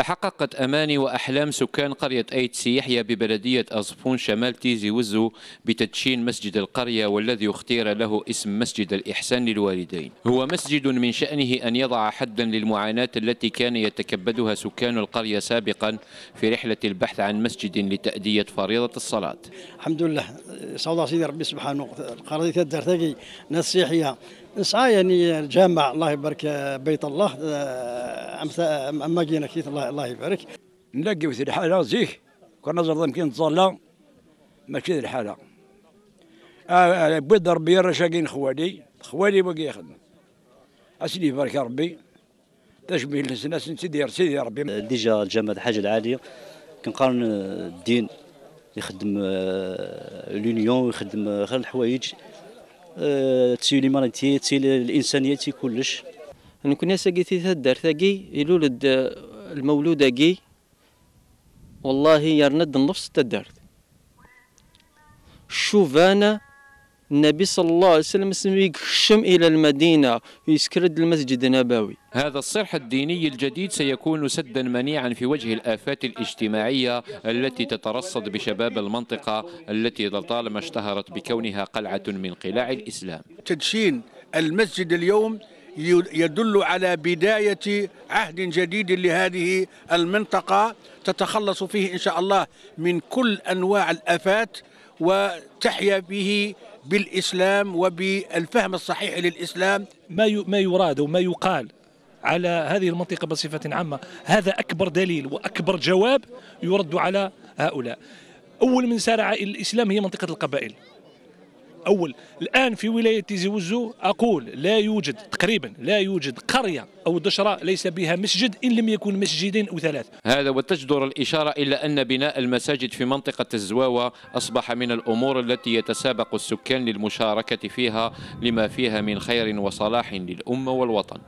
تحققت أماني وأحلام سكان قرية أيت سيحيى ببلدية أصفون شمال تيزي وزو بتدشين مسجد القرية والذي اختير له اسم مسجد الإحسان للوالدين. هو مسجد من شأنه أن يضع حدا للمعاناة التي كان يتكبدها سكان القرية سابقا في رحلة البحث عن مسجد لتأدية فريضة الصلاة. الحمد لله. صلى سيدي ربي سبحانه القرية الدرتقي ناس نسعى يعني الجامع الله يبارك بيت الله اما جينا كيت الله الله يبارك. نلاقي في الحالة زيك. كنا زرنا يمكن نتصلى ماشي الحالة. آه بيد ربي رشاقين خوالي خوالي باقي يخدم. أسيدي يبارك ربي. تشبيه الناس سيدي سيدي ربي. ديجا الجامع حاجة العاليه كنقارن الدين يخدم لونيون يخدم غير الحوايج. تسيو ليمانيتي تسيو الانسانيه تي كلش. نكون ساقيتي تهدر ثاقي يلولد المولود أقي. والله يرند النفس شوف أنا النبي صلى الله عليه وسلم يقشم إلى المدينة ويسكرد المسجد النبوي. هذا الصرح الديني الجديد سيكون سدا منيعا في وجه الآفات الاجتماعية التي تترصد بشباب المنطقة التي لطالما اشتهرت بكونها قلعة من قلاع الإسلام. تدشين المسجد اليوم يدل على بداية عهد جديد لهذه المنطقة تتخلص فيه إن شاء الله من كل أنواع الآفات وتحيا به بالإسلام وبالفهم الصحيح للإسلام. ما ما يراد وما يقال على هذه المنطقة بصفة عامة هذا أكبر دليل وأكبر جواب يرد على هؤلاء. أول من سارع الإسلام هي منطقة القبائل. أول. الآن في ولاية تيزي وزو أقول لا يوجد تقريبا لا يوجد قرية أو دشرة ليس بها مسجد إن لم يكن مسجدين أو ثلاث. هذا وتجدر الإشارة إلى أن بناء المساجد في منطقة الزواوة أصبح من الأمور التي يتسابق السكان للمشاركة فيها لما فيها من خير وصلاح للأمة والوطن.